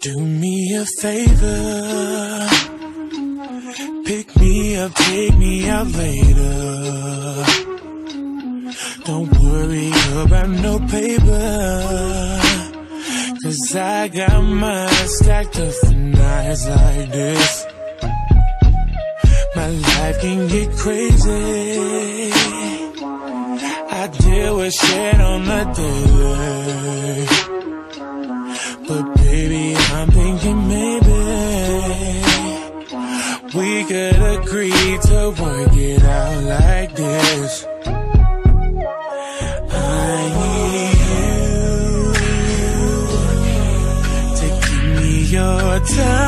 Do me a favor. Pick me up, take me out later. Don't worry about no paper. Cause I got mine stacked up for nights like this. My life can get crazy. I deal with shit on the daily. could agree to work it out like this. I need you, to give me your time.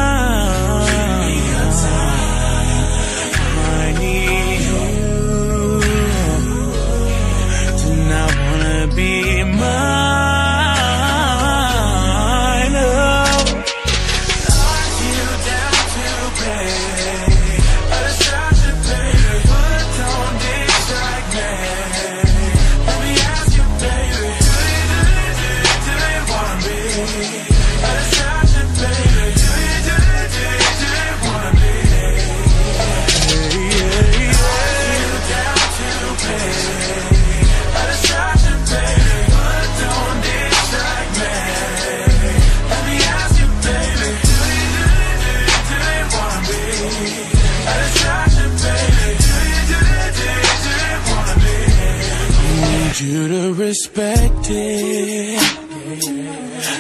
respect it.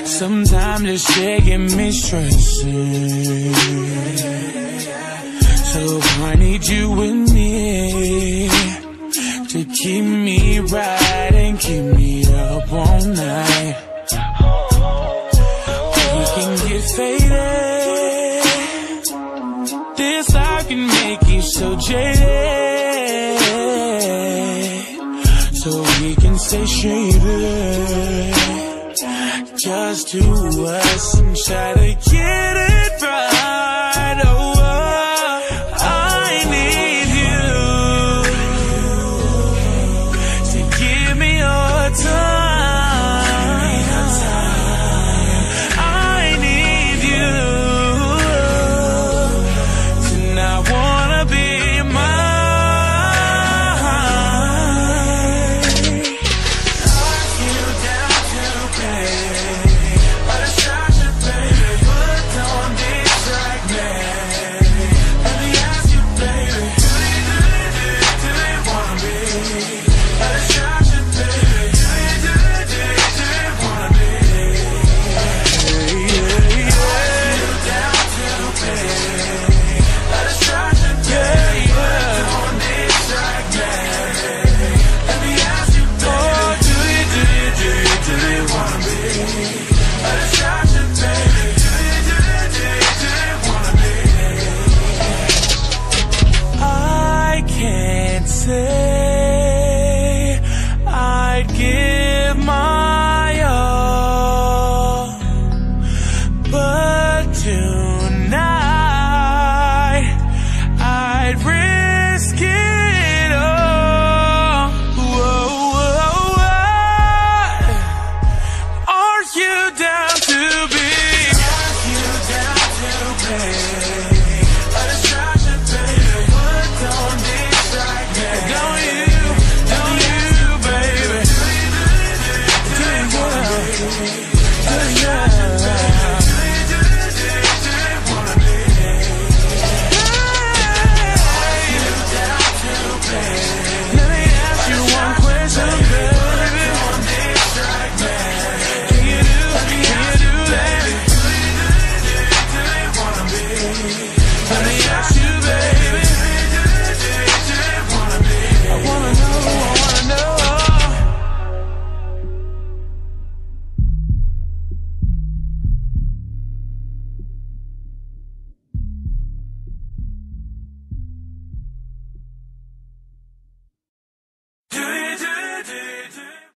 Sometimes this shit get me stressing. So I need you with me to keep me right and keep me up all night. We can get faded. This I can make you so jaded so we can stay shaded. Just to us and try to get